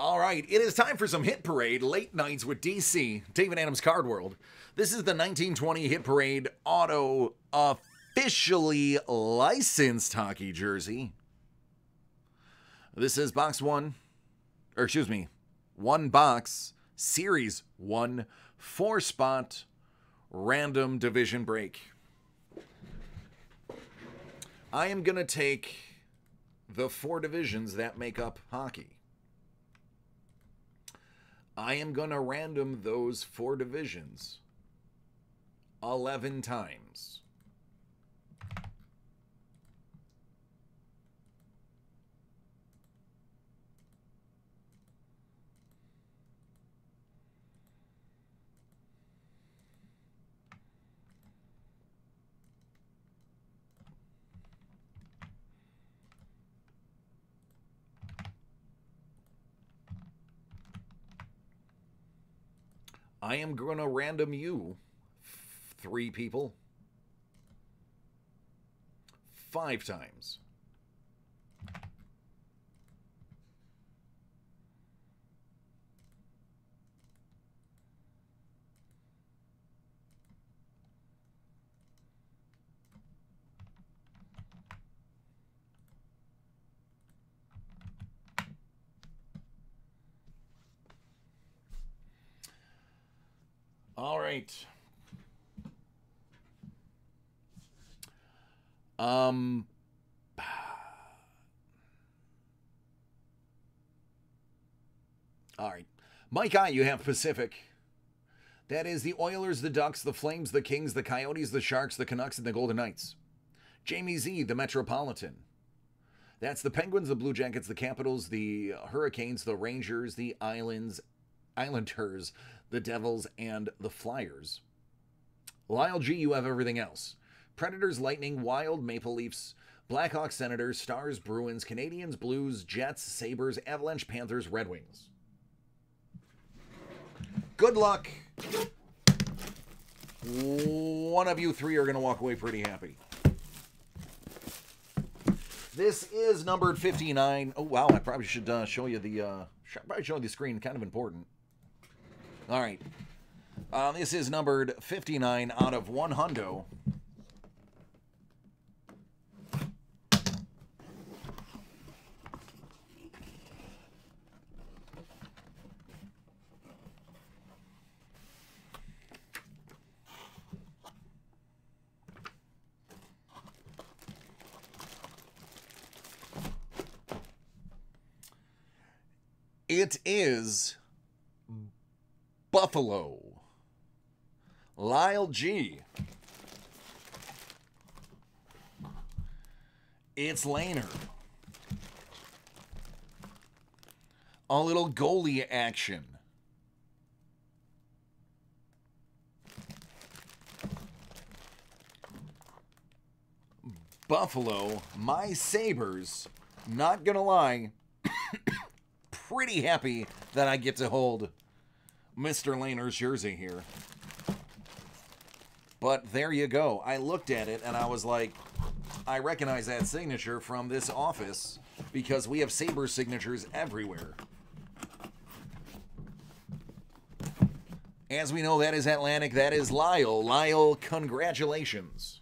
All right, it is time for some Hit Parade late nights with DC, Dave and Adam's Card World. This is the 1920 Hit Parade Auto officially licensed hockey jersey. This is box one, or excuse me, one box, series one, four spot, random division break. I am going to take the four divisions that make up hockey. I am going to random those four divisions 11 times. I am going to random you three people five times. All right. Um All right. Mike I, you have Pacific. That is the Oilers, the Ducks, the Flames, the Kings, the Coyotes, the Sharks, the Canucks, and the Golden Knights. Jamie Z, the Metropolitan. That's the Penguins, the Blue Jackets, the Capitals, the Hurricanes, the Rangers, the Islands, Islanders, the Devils, and the Flyers. Lyle G, you have everything else. Predators, Lightning, Wild, Maple Leafs, Blackhawks, Senators, Stars, Bruins, Canadiens, Blues, Jets, Sabres, Avalanche, Panthers, Red Wings. Good luck. One of you three are going to walk away pretty happy. This is numbered 59. Oh, wow. I probably should uh, show you the, uh, probably show you the screen. Kind of important. All right. Uh, this is numbered 59 out of 100. It is Buffalo. Lyle G. It's Lehner. A little goalie action. Buffalo, my Sabres, not gonna lie, pretty happy that I get to hold Mr. Lehner's jersey here. But there you go. I looked at it and I was like, I recognize that signature from this office because we have Sabre signatures everywhere. As we know, that is Atlantic. That is Lyle. Lyle, congratulations.